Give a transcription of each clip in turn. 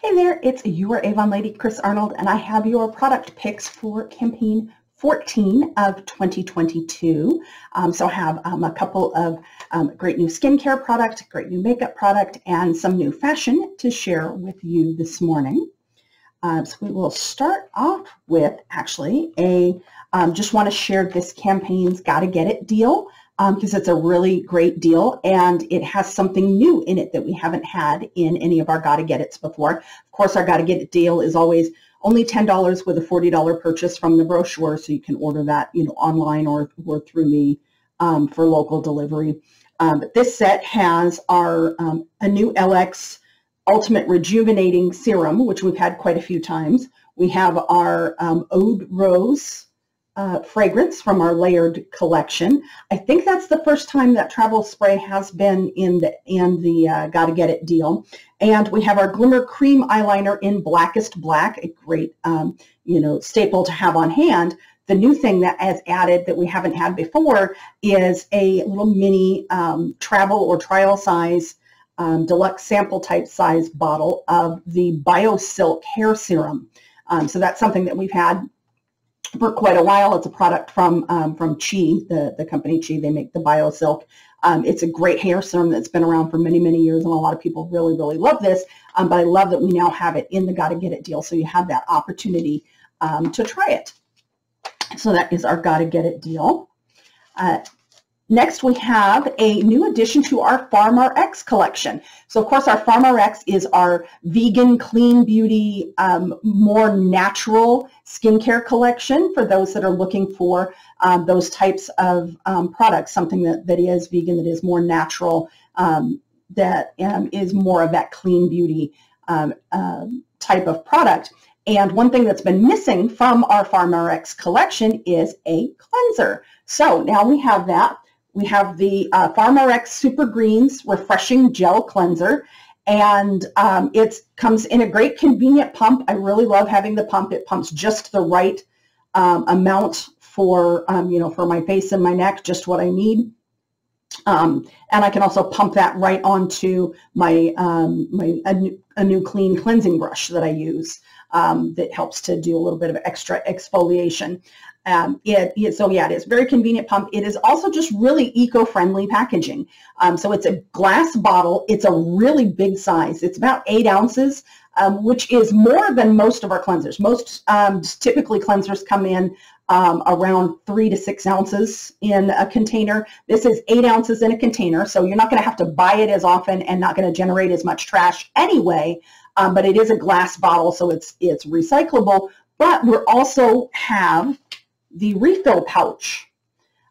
Hey there, it's your Avon Lady, Chris Arnold, and I have your product picks for campaign 14 of 2022. Um, so I have um, a couple of um, great new skincare product, great new makeup product, and some new fashion to share with you this morning. Uh, so we will start off with actually a, um, just want to share this campaign's Gotta Get It deal because um, it's a really great deal and it has something new in it that we haven't had in any of our Gotta Get It's before. Of course, our Gotta Get It deal is always only $10 with a $40 purchase from the brochure, so you can order that you know, online or, or through me um, for local delivery. Um, but this set has our um, Anew LX Ultimate Rejuvenating Serum, which we've had quite a few times. We have our um, Oud Rose uh, fragrance from our LYRD collection. I think that's the first time that travel spray has been in the in the uh, Gotta Get It deal. And we have our Glimmer Cream Eyeliner in Blackest Black, a great um, you know staple to have on hand. The new thing that has added that we haven't had before is a little mini um, travel or trial size um, deluxe sample type size bottle of the BioSilk hair serum. Um, so that's something that we've had for quite a while. It's a product from um, from Chi, the, the company Chi. They make the BioSilk. Um, it's a great hair serum that's been around for many, many years, and a lot of people really, really love this. Um, but I love that we now have it in the Gotta Get It deal, so you have that opportunity um, to try it. So that is our Gotta Get It deal. Uh, Next, we have a new addition to our Farm Rx collection. So, of course, our Farm Rx is our vegan, clean beauty, um, more natural skincare collection for those that are looking for um, those types of um, products, something that, that is vegan, that is more natural, um, that um, is more of that clean beauty um, type of product. And one thing that's been missing from our Farm Rx collection is a cleanser. So now we have that. We have the uh, Farm Rx Super Greens Refreshing Gel Cleanser, and um, it comes in a great convenient pump. I really love having the pump. It pumps just the right um, amount for, um, you know, for my face and my neck, just what I need. Um, and I can also pump that right onto my, um, my a new, a, new, clean cleansing brush that I use um, that helps to do a little bit of extra exfoliation. Um, it, it, so yeah, it is very convenient pump. It is also just really eco-friendly packaging. Um, so it's a glass bottle. It's a really big size. It's about eight ounces, um, which is more than most of our cleansers. Most um, typically cleansers come in um, around three to six ounces in a container. This is eight ounces in a container, so you're not going to have to buy it as often and not going to generate as much trash anyway. Um, but it is a glass bottle, so it's it's recyclable. But we also have the refill pouch.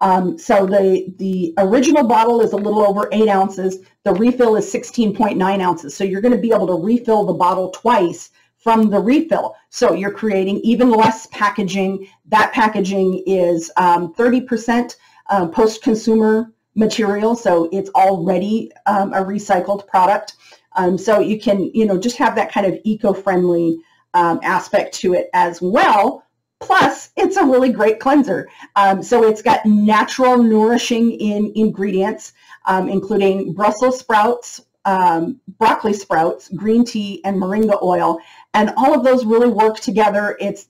Um, so the, the original bottle is a little over 8 ounces. The refill is 16.9 ounces. So you're going to be able to refill the bottle twice from the refill. So you're creating even less packaging. That packaging is 30% um, uh, post-consumer material, so it's already um, a recycled product. Um, so you can, you know, just have that kind of eco-friendly um, aspect to it as well Plus, it's a really great cleanser. Um, so it's got natural, nourishing in ingredients, um, including Brussels sprouts, um, broccoli sprouts, green tea, and moringa oil. And all of those really work together. It's,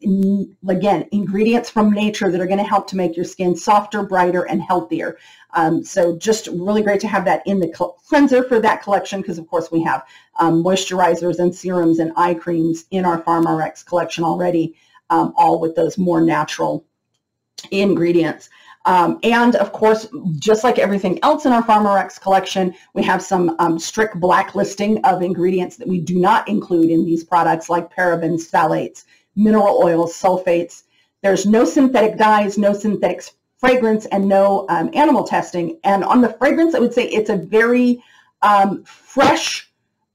again, ingredients from nature that are going to help to make your skin softer, brighter, and healthier. Um, so just really great to have that in the cleanser for that collection because, of course, we have um, moisturizers and serums and eye creams in our Farm Rx collection already um, all with those more natural ingredients. Um, and of course, just like everything else in our Farm Rx collection, we have some um, strict blacklisting of ingredients that we do not include in these products like parabens, phthalates, mineral oils, sulfates. There's no synthetic dyes, no synthetic fragrance, and no um, animal testing. And on the fragrance, I would say it's a very um, fresh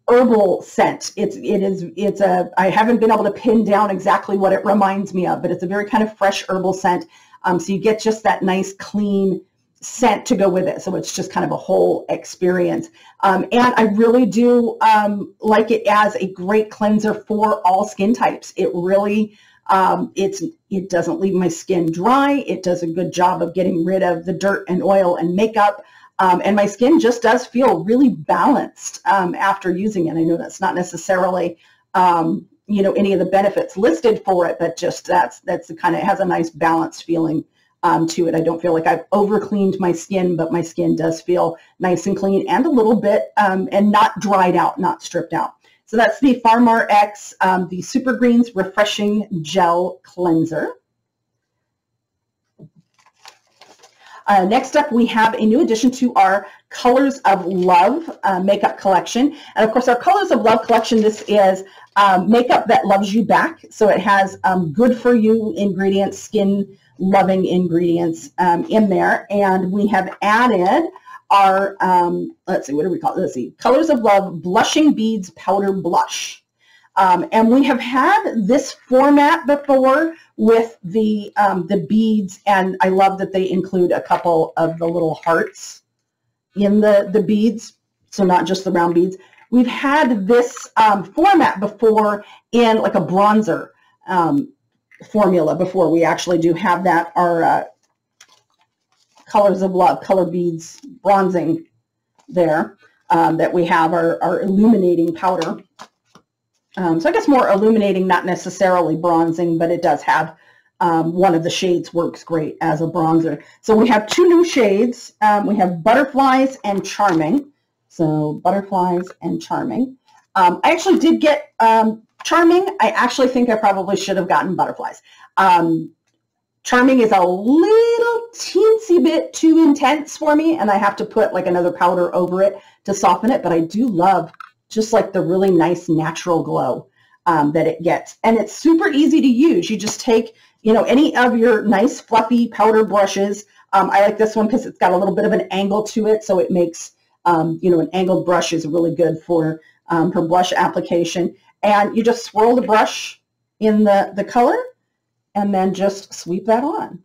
herbal scent. It's it is it's a I haven't been able to pin down exactly what it reminds me of, but it's a very kind of fresh herbal scent. Um, so you get just that nice clean scent to go with it. So it's just kind of a whole experience. Um, and I really do um, like it as a great cleanser for all skin types. It really um, it's it doesn't leave my skin dry. It does a good job of getting rid of the dirt and oil and makeup. Um, and my skin just does feel really balanced um, after using it. I know that's not necessarily um, you know, any of the benefits listed for it, but just that's, that's the kind of, has a nice balanced feeling um, to it. I don't feel like I've over cleaned my skin, but my skin does feel nice and clean and a little bit, um, and not dried out, not stripped out. So that's the Farm Rx, um, the Super Greens Refreshing Gel Cleanser. Uh, next up, we have a new addition to our Colors of Love uh, makeup collection. And of course, our Colors of Love collection, this is um, makeup that loves you back. So it has um, good for you ingredients, skin loving ingredients um, in there. And we have added our, um, let's see, what do we call it? Let's see, Colors of Love Blushing Beads Powder Blush. Um, and we have had this format before with the, um, the beads, and I love that they include a couple of the little hearts in the, the beads, so not just the round beads. We've had this um, format before in like a bronzer um, formula before. We actually do have that, our uh, colors of love, color beads, bronzing there um, that we have our, our illuminating powder. Um, so I guess more illuminating, not necessarily bronzing, but it does have um, one of the shades works great as a bronzer. So we have two new shades. Um, we have Butterflies and Charming. So Butterflies and Charming. Um, I actually did get um, Charming. I actually think I probably should have gotten Butterflies. Um, Charming is a little teensy bit too intense for me, and I have to put like another powder over it to soften it, but I do love just like the really nice natural glow um, that it gets. And it's super easy to use. You just take, you know, any of your nice fluffy powder brushes. Um, I like this one because it's got a little bit of an angle to it, so it makes, um, you know, an angled brush is really good for, um, for blush application. And you just swirl the brush in the, the color and then just sweep that on.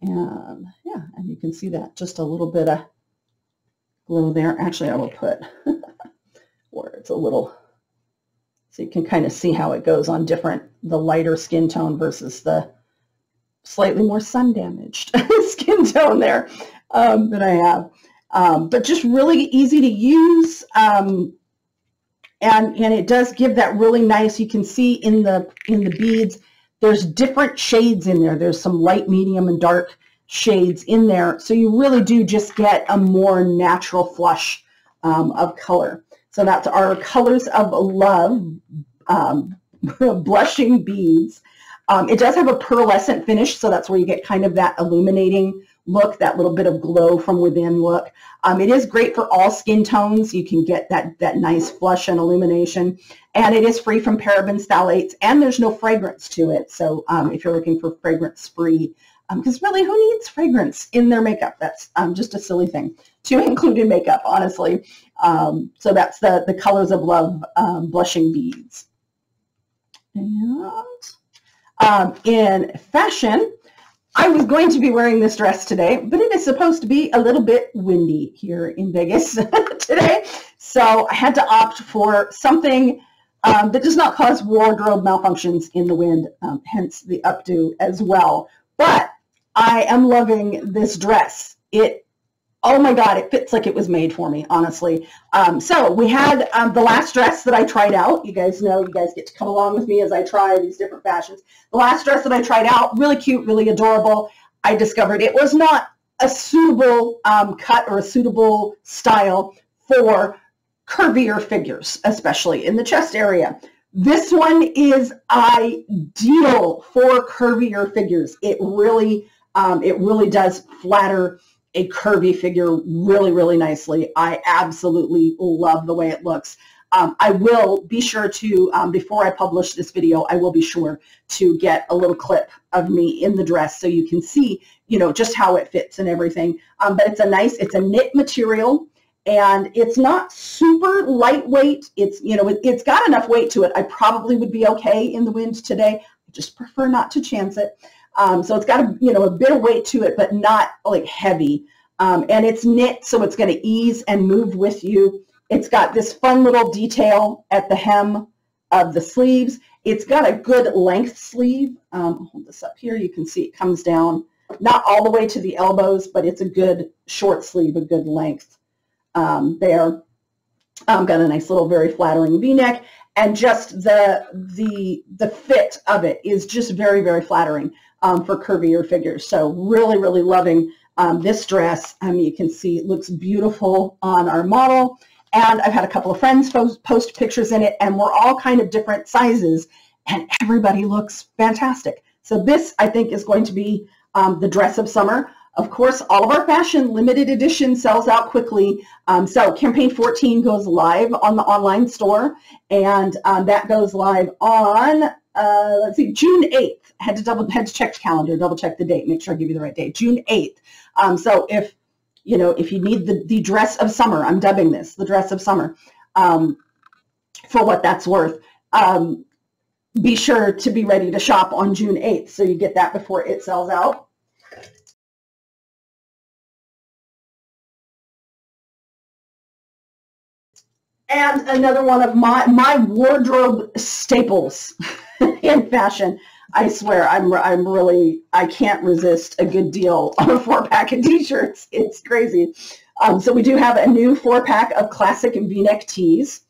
And yeah, and you can see that just a little bit of glow there. Actually, I will put where it's a little, so you can kind of see how it goes on different, the lighter skin tone versus the slightly more sun damaged skin tone there um, that I have. Um, but just really easy to use. Um, and, and it does give that really nice, you can see in the, in the beads, there's different shades in there. There's some light, medium, and dark shades in there. So you really do just get a more natural flush um, of color. So that's our Colors of Love um, blushing beads. Um, it does have a pearlescent finish, so that's where you get kind of that illuminating look, that little bit of glow from within look. Um, it is great for all skin tones. You can get that, that nice flush and illumination. And it is free from parabens, phthalates, and there's no fragrance to it. So um, if you're looking for fragrance-free, because um, really, who needs fragrance in their makeup? That's um, just a silly thing to include in makeup, honestly. Um, so that's the, the Colors of Love um, blushing beads. And um, in fashion, I was going to be wearing this dress today, but it is supposed to be a little bit windy here in Vegas today. So I had to opt for something um, that does not cause wardrobe malfunctions in the wind, um, hence the updo as well. But I am loving this dress. It oh my God, it fits like it was made for me, honestly. Um, so we had um, the last dress that I tried out. You guys know, you guys get to come along with me as I try these different fashions. The last dress that I tried out, really cute, really adorable. I discovered it was not a suitable um, cut or a suitable style for curvier figures, especially in the chest area. This one is ideal for curvier figures. It really, um, it really does flatter a curvy figure really, really nicely. I absolutely love the way it looks. Um, I will be sure to, um, before I publish this video, I will be sure to get a little clip of me in the dress so you can see, you know, just how it fits and everything. Um, but it's a nice, it's a knit material and it's not super lightweight. It's, you know, it, it's got enough weight to it. I probably would be okay in the wind today. I just prefer not to chance it. Um, so it's got a, you know, a bit of weight to it, but not like heavy. Um, and it's knit, so it's going to ease and move with you. It's got this fun little detail at the hem of the sleeves. It's got a good length sleeve. Um, hold this up here. You can see it comes down, not all the way to the elbows, but it's a good short sleeve, a good length um, there. Um, got a nice little very flattering v-neck. And just the the the fit of it is just very very flattering um, for curvier figures. So really really loving um, this dress. Um, you can see it looks beautiful on our model. And I've had a couple of friends post pictures in it, and we're all kind of different sizes, and everybody looks fantastic. So this, I think, is going to be um, the dress of summer. Of course, all of our fashion limited edition sells out quickly. Um, so campaign 14 goes live on the online store, and um, that goes live on, uh, let's see, June 8th. Had to double, had to check the calendar, double check the date, make sure I give you the right date. June 8th. Um, so if you know, if you need the, the dress of summer, I'm dubbing this the dress of summer, um, for what that's worth, um, be sure to be ready to shop on June 8th so you get that before it sells out. And another one of my, my wardrobe staples in fashion. I swear, I'm I'm really I can't resist a good deal on a four pack of t-shirts. It's crazy. Um, so we do have a new four pack of classic V-neck tees,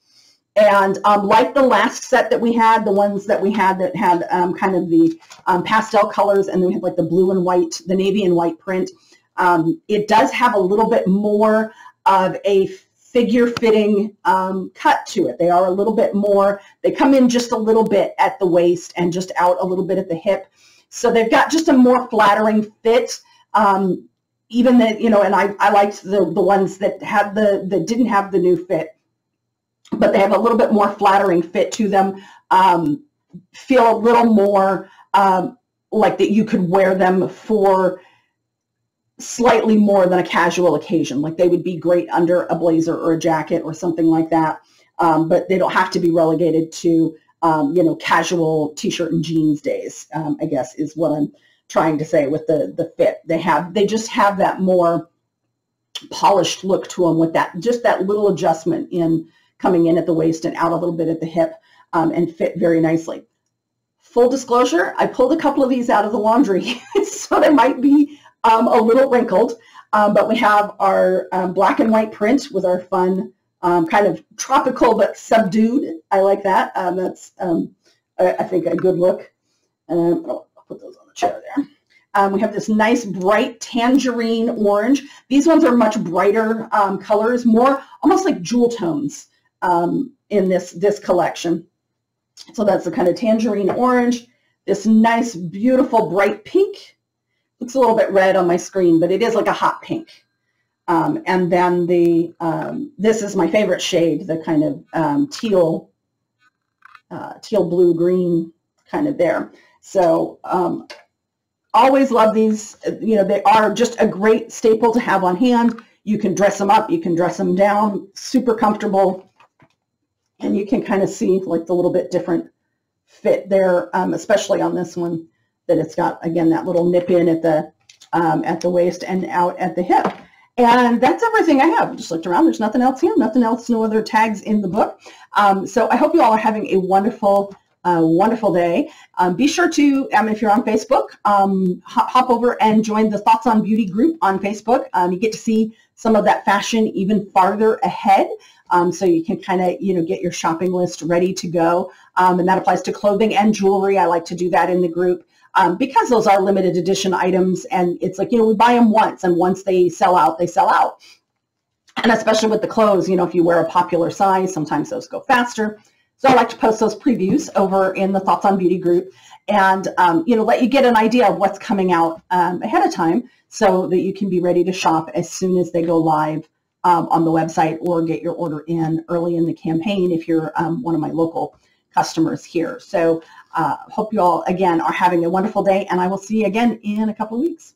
and um, like the last set that we had, the ones that we had that had um, kind of the um, pastel colors, and then we had like the blue and white, the navy and white print. Um, it does have a little bit more of a figure fitting um, cut to it. They are a little bit more, they come in just a little bit at the waist and just out a little bit at the hip. So they've got just a more flattering fit. Um, even that, you know, and I, I liked the, the ones that had the, that didn't have the new fit, but they have a little bit more flattering fit to them. Um, feel a little more um, like that you could wear them for slightly more than a casual occasion. Like they would be great under a blazer or a jacket or something like that. Um, but they don't have to be relegated to, um, you know, casual t-shirt and jeans days, um, I guess is what I'm trying to say with the, the fit. They have, they just have that more polished look to them with that, just that little adjustment in coming in at the waist and out a little bit at the hip um, and fit very nicely. Full disclosure, I pulled a couple of these out of the laundry, so they might be um, a little wrinkled, um, but we have our um, black and white print with our fun um, kind of tropical but subdued. I like that. Um, that's, um, I, I, think, a good look. And I'll put those on the chair there. Um, we have this nice bright tangerine orange. These ones are much brighter um, colors, more almost like jewel tones um, in this, this collection. So that's the kind of tangerine orange, this nice, beautiful, bright pink, looks a little bit red on my screen, but it is like a hot pink. Um, and then the, um, this is my favorite shade, the kind of um, teal, uh, teal blue green kind of there. So um, always love these. You know, they are just a great staple to have on hand. You can dress them up, you can dress them down, super comfortable. And you can kind of see like the little bit different fit there, um, especially on this one that it's got, again, that little nip in at the, um, at the waist and out at the hip. And that's everything I have. Just looked around. There's nothing else here. Nothing else. No other tags in the book. Um, so I hope you all are having a wonderful, uh, wonderful day. Um, be sure to, um, if you're on Facebook, um, hop, hop, over and join the Thoughts on Beauty group on Facebook. Um, you get to see some of that fashion even farther ahead. Um, so you can kind of, you know, get your shopping list ready to go. Um, and that applies to clothing and jewelry. I like to do that in the group um, because those are limited edition items and it's like, you know, we buy them once and once they sell out, they sell out. And especially with the clothes, you know, if you wear a popular size, sometimes those go faster. So I like to post those previews over in the Thoughts on Beauty group and, um, you know, let you get an idea of what's coming out um, ahead of time so that you can be ready to shop as soon as they go live um, on the website or get your order in early in the campaign if you're um, one of my local customers here. So uh, hope you all, again, are having a wonderful day, and I will see you again in a couple of weeks.